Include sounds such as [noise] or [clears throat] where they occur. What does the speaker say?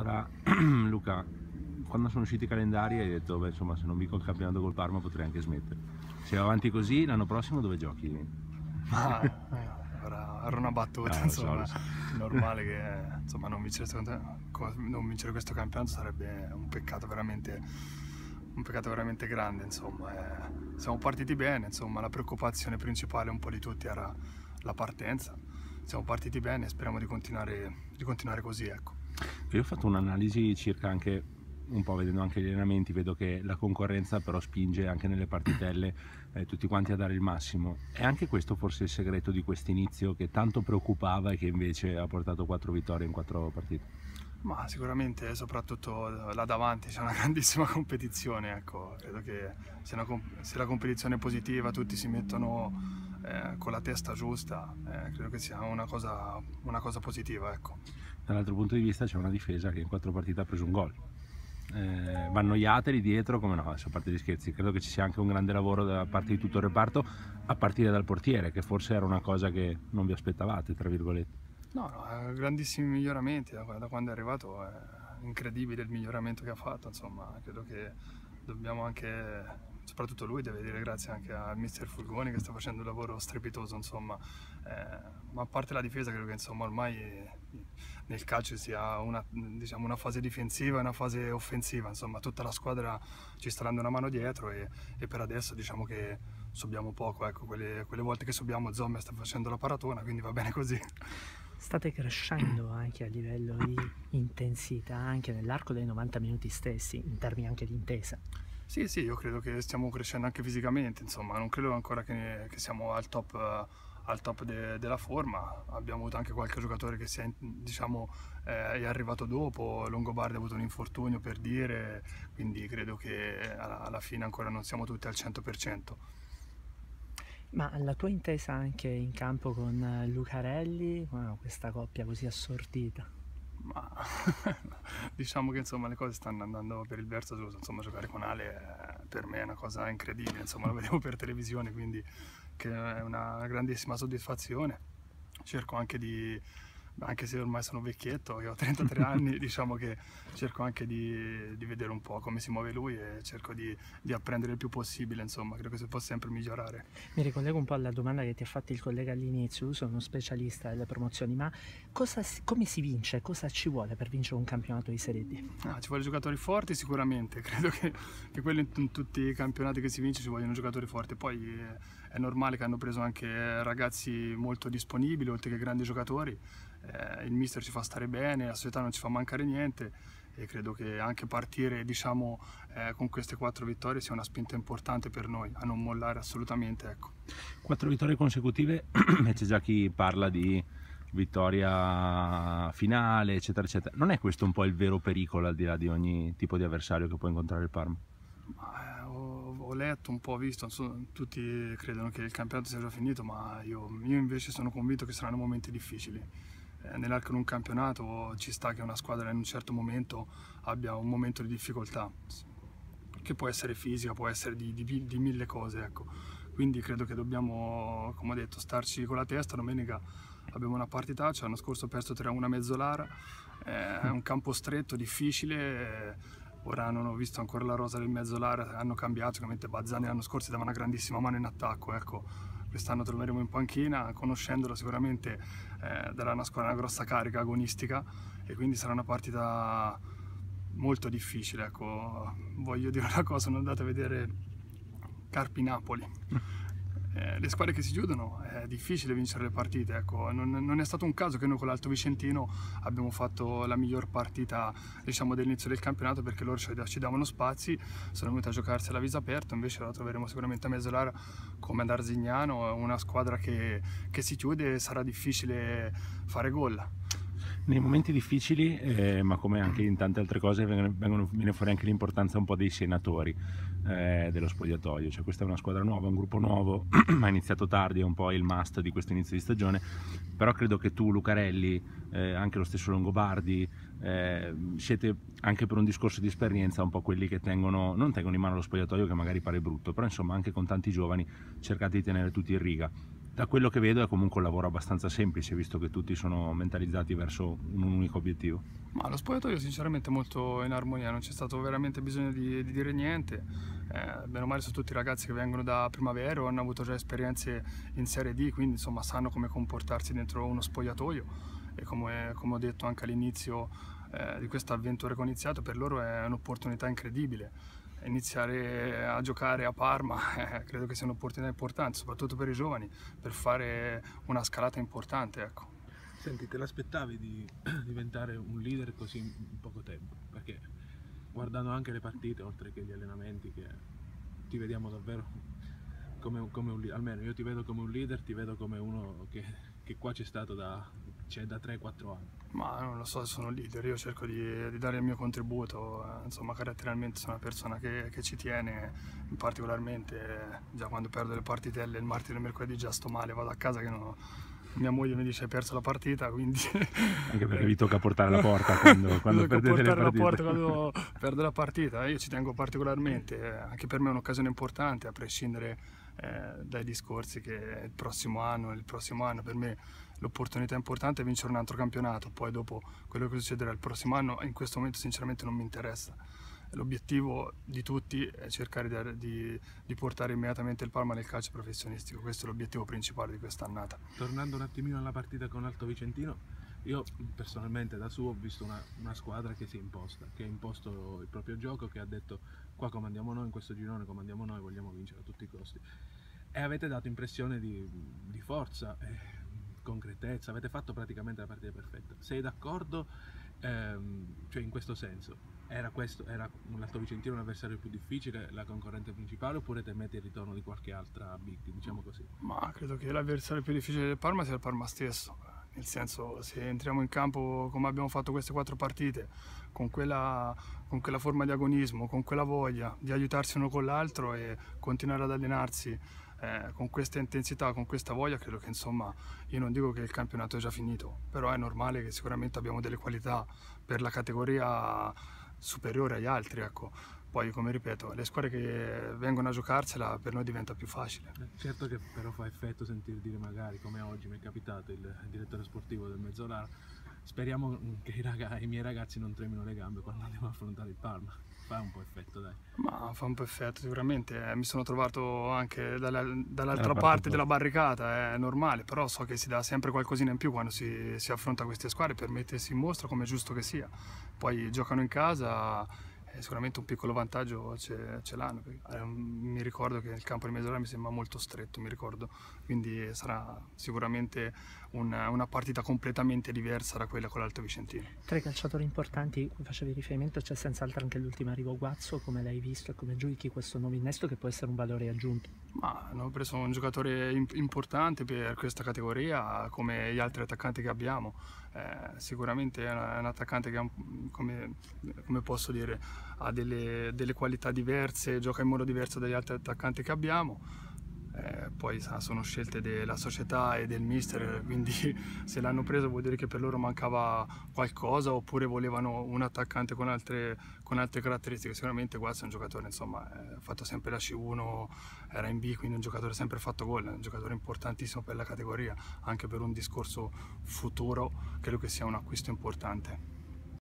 Allora, [clears throat] Luca, quando sono usciti i calendari hai detto, beh, insomma, se non vinco il campionato col Parma potrei anche smettere. Se va avanti così, l'anno prossimo dove giochi? Ma eh, era, era una battuta, Ah, lo so, insomma, lo so. normale [laughs] che insomma, non, vincere questo, non vincere questo campionato sarebbe un peccato veramente, un peccato veramente grande. Insomma. eh. siamo partiti bene, insomma, la preoccupazione principale un po' di tutti era la partenza. Siamo partiti bene e speriamo di continuare, di continuare così. Ecco. Io ho fatto un'analisi circa anche un po' vedendo anche gli allenamenti, vedo che la concorrenza però spinge anche nelle partitelle eh, tutti quanti a dare il massimo. E anche questo forse il segreto di quest'inizio che tanto preoccupava e che invece ha portato quattro vittorie in quattro partite. Ma sicuramente soprattutto là davanti c'è una [laughs] grandissima competizione, ecco. credo che se, una se la competizione è positiva, tutti si mettono eh, con la testa giusta, eh, credo che sia una cosa, una cosa positiva. Ecco. Dall'altro punto di vista c'è una difesa che in quattro partite ha preso un gol. Eh, vanno lì dietro, come no, a parte gli scherzi, credo che ci sia anche un grande lavoro da parte di tutto il reparto, a partire dal portiere, che forse era una cosa che non vi aspettavate, tra virgolette. No, no, eh, grandissimi miglioramenti da, da quando è arrivato, è incredibile il miglioramento che ha fatto, insomma, credo che dobbiamo anche, soprattutto lui deve dire grazie anche al mister Fulgoni che sta facendo un lavoro strepitoso, insomma, eh, ma a parte la difesa credo che insomma ormai eh, nel calcio sia una, diciamo, una fase difensiva e una fase offensiva, insomma tutta la squadra ci sta dando una mano dietro e, e per adesso diciamo che subiamo poco, ecco, quelle, quelle volte che subiamo Zomme sta facendo la paratona, quindi va bene così. State crescendo anche a livello di intensità, anche nell'arco dei 90 minuti stessi, in termini anche di intesa. Sì, sì, io credo che stiamo crescendo anche fisicamente, insomma, non credo ancora che, che siamo al top, al top de, della forma. Abbiamo avuto anche qualche giocatore che è, diciamo, eh, è arrivato dopo, Longobardi ha avuto un infortunio per dire, quindi credo che alla, alla fine ancora non siamo tutti al 100%. Ma la tua intesa anche in campo con Lucarelli, questa coppia così assortita? Ma [laughs] diciamo che insomma le cose stanno andando per il verso insomma giocare con Ale eh, per me è una cosa incredibile, insomma lo vedevo per televisione quindi che è una grandissima soddisfazione. Cerco anche di anche se ormai sono vecchietto, io ho 33 [laughs] anni, diciamo che cerco anche di, di, vedere un po' come si muove lui e cerco di, di, apprendere il più possibile, insomma, credo che si può sempre migliorare. Mi ricollego un po' alla domanda che ti ha fatto il collega all'inizio, tu sei uno specialista delle promozioni, ma cosa, come si vince, cosa ci vuole per vincere un campionato di Serie D? Ah, ci vuole giocatori forti sicuramente, [laughs] credo che, che quello in, in, tutti i campionati che si vince ci vogliono giocatori forti, poi eh, è normale che hanno preso anche ragazzi molto disponibili, oltre che grandi giocatori, eh, il mister ci fa stare bene, la società non ci fa mancare niente e credo che anche partire diciamo, eh, con queste quattro vittorie sia una spinta importante per noi, a non mollare assolutamente. Ecco. Quattro vittorie consecutive, [clears throat] c'è già chi parla di vittoria finale, eccetera, eccetera. Non è questo un po' il vero pericolo al di là di ogni tipo di avversario che può incontrare il Parma? Ma, eh, ho, ho, letto, un po' visto, so, tutti credono che il campionato sia già finito, ma io, io invece sono convinto che saranno momenti difficili nell'arco di un campionato ci sta che una squadra in un certo momento abbia un momento di difficoltà, che può essere fisica, può essere di, di, di mille cose. Ecco. Quindi credo che dobbiamo, come ho detto, starci con la testa. Domenica abbiamo una partitaccia, l'anno scorso ho perso 3-1 a Mezzolara, eh, è un campo stretto, difficile. Eh, ora non ho visto ancora la rosa del Mezzolara, hanno cambiato, sicuramente Bazzani l'anno scorso dava una grandissima mano in attacco. Ecco quest'anno troveremo in panchina, conoscendolo sicuramente eh, darà una squadra una grossa carica agonistica e quindi sarà una partita molto difficile. Ecco. Voglio dire una cosa, sono andato a vedere Carpi-Napoli. Eh, le squadre che si chiudono è difficile vincere le partite, ecco. non, non, è stato un caso che noi con l'Alto Vicentino abbiamo fatto la miglior partita diciamo, dell'inizio del campionato perché loro ci, davano spazi, sono venuti a giocarsi a viso aperto, invece la troveremo sicuramente a Mezzolara come ad Arzignano, una squadra che, che si chiude e sarà difficile fare gol. Nei momenti difficili, eh, ma come anche in tante altre cose, vengono, vengono, viene fuori anche l'importanza un po' dei senatori eh, dello spogliatoio. Cioè, questa è una squadra nuova, un gruppo nuovo, [clears throat] ha iniziato tardi, è un po' il must di questo inizio di stagione, però credo che tu, Lucarelli, eh, anche lo stesso Longobardi, eh, siete anche per un discorso di esperienza un po' quelli che tengono, non tengono in mano lo spogliatoio che magari pare brutto, però insomma anche con tanti giovani cercate di tenere tutti in riga da quello che vedo è comunque un lavoro abbastanza semplice, visto che tutti sono mentalizzati verso un unico obiettivo. Ma lo spogliatoio sinceramente è molto in armonia, non c'è stato veramente bisogno di, di dire niente. Eh, bene o male sono tutti ragazzi che vengono da primavera o hanno avuto già esperienze in Serie D, quindi insomma sanno come comportarsi dentro uno spogliatoio e come, come ho detto anche all'inizio eh, di questa avventura che ho iniziato, per loro è un'opportunità incredibile iniziare a giocare a Parma eh, credo che sia un'opportunità importante, soprattutto per i giovani, per fare una scalata importante. Ecco. Senti, te l'aspettavi di [clears throat] diventare un leader così in poco tempo? Perché guardando anche le partite, oltre che gli allenamenti, che ti vediamo davvero come, come un leader, almeno io ti vedo come un leader, ti vedo come uno che, che qua c'è stato da, c'è da 3-4 anni. Ma non lo so, sono leader, io cerco di, di dare il mio contributo, eh, insomma caratterialmente sono una persona che, che, ci tiene, particolarmente già quando perdo le partitelle il martedì e il mercoledì già sto male, vado a casa che non, mia moglie mi dice hai perso la partita, quindi... [laughs] Anche perché vi tocca [laughs] portare la porta quando, quando perdete portare la porta quando [laughs] perdo la partita, io ci tengo particolarmente, anche per me è un'occasione importante, a prescindere eh, dai discorsi che il prossimo anno, il prossimo anno per me l'opportunità importante è vincere un altro campionato, poi dopo quello che succederà il prossimo anno in questo momento sinceramente non mi interessa. L'obiettivo di tutti è cercare di, di, di, portare immediatamente il Parma nel calcio professionistico, questo è l'obiettivo principale di quest'annata. Tornando un attimino alla partita con Alto Vicentino, io personalmente da su ho visto una, una, squadra che si è imposta, che ha imposto il proprio gioco, che ha detto qua comandiamo noi, in questo girone comandiamo noi, vogliamo vincere a tutti i costi. E avete dato impressione di, di forza. Eh, concretezza, avete fatto praticamente la partita perfetta. Sei d'accordo? Ehm, cioè in questo senso, era, questo, era l'Alto Vicentino un avversario più difficile, la concorrente principale, oppure temete il ritorno di qualche altra big, diciamo così? Ma credo che l'avversario più difficile del Parma sia il Parma stesso. Nel senso, se entriamo in campo come abbiamo fatto queste quattro partite, con quella, con quella forma di agonismo, con quella voglia di aiutarsi uno con l'altro e continuare ad allenarsi eh, con questa intensità, con questa voglia, credo che insomma io non dico che il campionato è già finito, però è normale che sicuramente abbiamo delle qualità per la categoria superiore agli altri. Ecco. Poi, come ripeto, le squadre che vengono a giocarsela per noi diventa più facile. Eh, certo che però fa effetto sentire dire magari, come oggi mi è capitato, il direttore sportivo del Mezzolara, speriamo che i, ragazzi, i miei ragazzi non tremino le gambe quando andiamo a affrontare il Parma fa un po' effetto, dai. Ma fa un po' effetto, sicuramente. Eh, mi sono trovato anche dalla, dall'altra parte, parte della barricata, è normale, però so che si dà sempre qualcosina in più quando si, si affronta queste squadre per mettersi in mostra come è giusto che sia. Poi giocano in casa eh, sicuramente un piccolo vantaggio ce, ce l'hanno. Eh, mi ricordo che il campo di Mesola mi sembra molto stretto, mi ricordo, quindi sarà sicuramente una, una partita completamente diversa da quella con l'Alto Vicentino. Tra i calciatori importanti cui facevi riferimento c'è senz'altro anche l'ultimo arrivo Guazzo, come l'hai visto e come giudichi questo nuovo innesto che può essere un valore aggiunto? Ma hanno preso un giocatore importante per questa categoria come gli altri attaccanti che abbiamo. Eh, sicuramente è un attaccante che ha, come, come, posso dire, ha delle, delle qualità diverse, gioca in modo diverso dagli altri attaccanti che abbiamo eh, poi sa, sono scelte della società e del mister, [laughs] quindi se l'hanno preso vuol dire che per loro mancava qualcosa oppure volevano un attaccante con altre, con altre caratteristiche. Sicuramente Guazzo è un giocatore, insomma, ha fatto sempre la C1, era in B, quindi un giocatore sempre fatto gol, è un giocatore importantissimo per la categoria, anche per un discorso futuro, credo che sia un acquisto importante.